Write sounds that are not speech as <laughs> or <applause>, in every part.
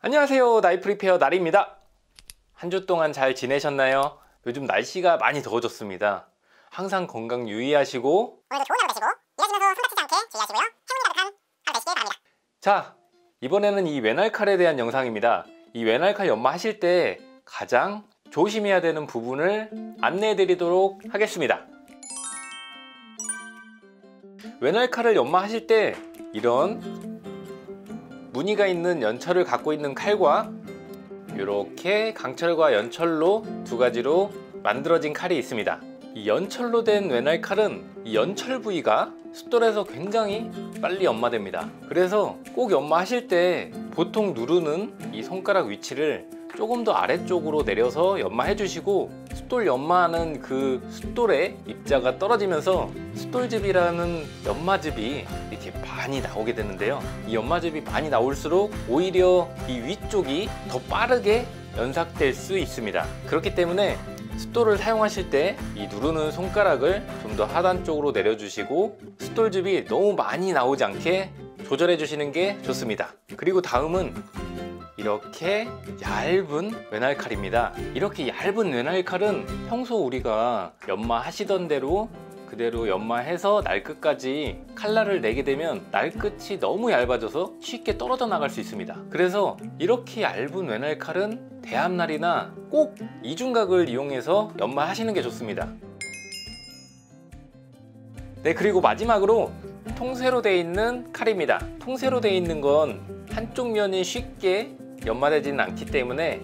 안녕하세요. 나이프 리페어 나리입니다. 한 주 동안 잘 지내셨나요? 요즘 날씨가 많이 더워졌습니다. 항상 건강 유의하시고 오늘도 좋은 하루 되시고 일하시면서 손 다치지 않게 주의하시고요. 행운이 가득한 하루 되시길 바랍니다. 자 이번에는 이 외날칼에 대한 영상입니다. 이 외날칼 연마 하실 때 가장 조심해야 되는 부분을 안내해 드리도록 하겠습니다. 외날칼을 연마하실 때 이런 무늬가 있는 연철을 갖고 있는 칼과 이렇게 강철과 연철로 두 가지로 만들어진 칼이 있습니다. 이 연철로 된 외날 칼은 이 연철 부위가 숫돌에서 굉장히 빨리 연마됩니다. 그래서 꼭 연마하실 때 보통 누르는 이 손가락 위치를 조금 더 아래쪽으로 내려서 연마해 주시고 숫돌 연마하는 그 숫돌의 입자가 떨어지면서 숫돌즙이라는 연마즙이 이렇게 많이 나오게 되는데요. 이 연마즙이 많이 나올수록 오히려 이 위쪽이 더 빠르게 연삭될 수 있습니다. 그렇기 때문에 숫돌을 사용하실 때 이 누르는 손가락을 좀 더 하단 쪽으로 내려주시고 숫돌즙이 너무 많이 나오지 않게 조절해 주시는 게 좋습니다. 그리고 다음은 이렇게 얇은 외날 칼입니다. 이렇게 얇은 외날 칼은 평소 우리가 연마 하시던 대로 그대로 연마해서 날 끝까지 칼날을 내게 되면 날 끝이 너무 얇아져서 쉽게 떨어져 나갈 수 있습니다. 그래서 이렇게 얇은 외날 칼은 대합날이나 꼭 이중각을 이용해서 연마하시는 게 좋습니다. 네 그리고 마지막으로 통세로 되어 있는 칼입니다. 통세로 되어 있는 건 한쪽 면이 쉽게 연마되지는 않기 때문에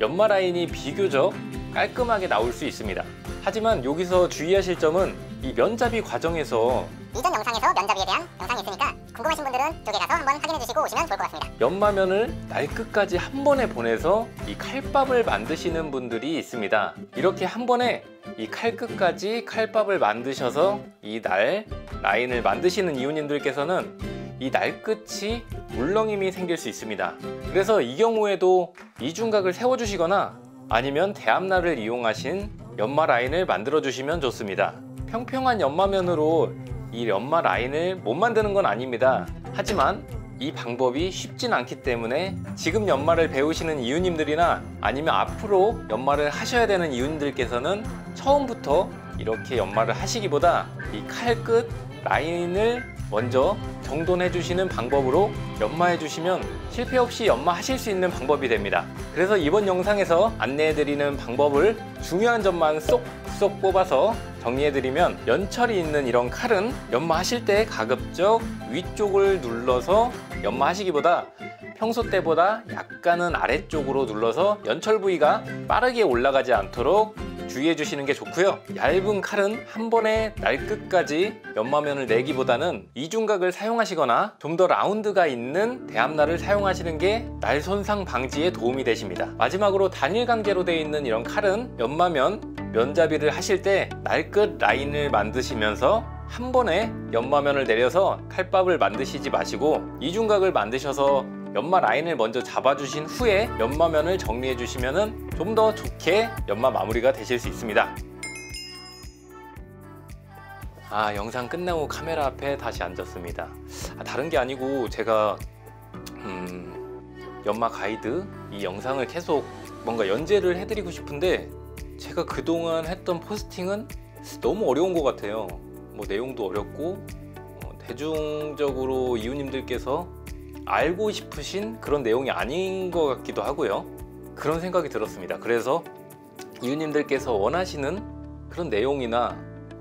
연마 라인이 비교적 깔끔하게 나올 수 있습니다. 하지만 여기서 주의하실 점은 이 면잡이 과정에서 이전 영상에서 면잡이에 대한 영상이 있으니까 궁금하신 분들은 저기 가서 한번 확인해 주시고 오시면 좋을 것 같습니다. 연마면을 날 끝까지 한 번에 보내서 이 칼밥을 만드시는 분들이 있습니다. 이렇게 한 번에 이 칼 끝까지 칼밥을 만드셔서 이 날 라인을 만드시는 이웃님들께서는 이 날 끝이 물렁임이 생길 수 있습니다. 그래서 이 경우에도 이중각을 세워 주시거나 아니면 대합날을 이용하신 연마 라인을 만들어 주시면 좋습니다. 평평한 연마면으로 이 연마 라인을 못 만드는 건 아닙니다. 하지만 이 방법이 쉽진 않기 때문에 지금 연마를 배우시는 이웃님들이나 아니면 앞으로 연마를 하셔야 되는 이웃님들께서는 처음부터 이렇게 연마를 하시기보다 이 칼 끝 라인을 먼저 정돈해 주시는 방법으로 연마해 주시면 실패 없이 연마하실 수 있는 방법이 됩니다. 그래서 이번 영상에서 안내해 드리는 방법을 중요한 점만 쏙쏙 뽑아서 정리해 드리면 연철이 있는 이런 칼은 연마하실 때 가급적 위쪽을 눌러서 연마하시기보다 평소 때보다 약간은 아래쪽으로 눌러서 연철 부위가 빠르게 올라가지 않도록 주의해 주시는 게 좋고요. 얇은 칼은 한 번에 날 끝까지 연마면을 내기보다는 이중각을 사용하시거나 좀 더 라운드가 있는 대합날을 사용하시는 게 날 손상 방지에 도움이 되십니다. 마지막으로 단일 관계로 되어 있는 이런 칼은 연마면 면잡이를 하실 때 날 끝 라인을 만드시면서 한 번에 연마면을 내려서 칼밥을 만드시지 마시고 이중각을 만드셔서 연마 라인을 먼저 잡아주신 후에 연마면을 정리해 주시면 좀 더 좋게 연마 마무리가 되실 수 있습니다. 아 영상 끝나고 카메라 앞에 다시 앉았습니다. 아, 다른 게 아니고 제가 음, 연마 가이드 이 영상을 계속 뭔가 연재를 해드리고 싶은데 제가 그동안 했던 포스팅은 너무 어려운 것 같아요. 뭐 내용도 어렵고 어, 대중적으로 이웃님들께서 알고 싶으신 그런 내용이 아닌 것 같기도 하고요. 그런 생각이 들었습니다. 그래서 이웃님들께서 원하시는 그런 내용이나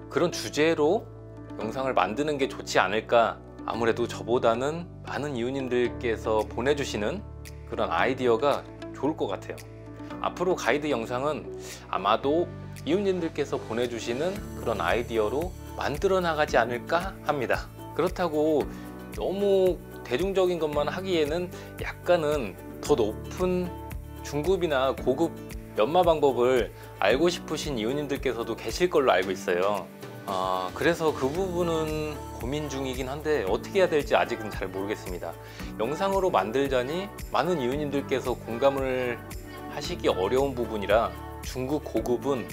그런 주제로 영상을 만드는 게 좋지 않을까 아무래도 저보다는 많은 이웃님들께서 보내주시는 그런 아이디어가 좋을 것 같아요. 앞으로 가이드 영상은 아마도 이웃님들께서 보내주시는 그런 아이디어로 만들어 나가지 않을까 합니다. 그렇다고 너무 대중적인 것만 하기에는 약간은 더 높은 중급이나 고급 연마 방법을 알고 싶으신 이웃님들께서도 계실 걸로 알고 있어요. 아, 그래서 그 부분은 고민 중이긴 한데 어떻게 해야 될지 아직은 잘 모르겠습니다. 영상으로 만들자니 많은 이웃님들께서 공감을 하시기 어려운 부분이라 중급 고급은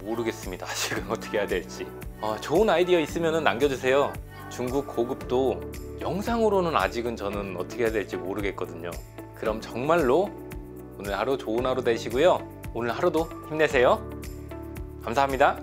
모르겠습니다. <laughs> 아직은 어떻게 해야 될지. 어, 좋은 아이디어 있으면 남겨주세요 중급 고급도 영상으로는 아직은 저는 어떻게 해야 될지 모르겠거든요 그럼 정말로 오늘 하루 좋은 하루 되시고요. 오늘 하루도 힘내세요. 감사합니다.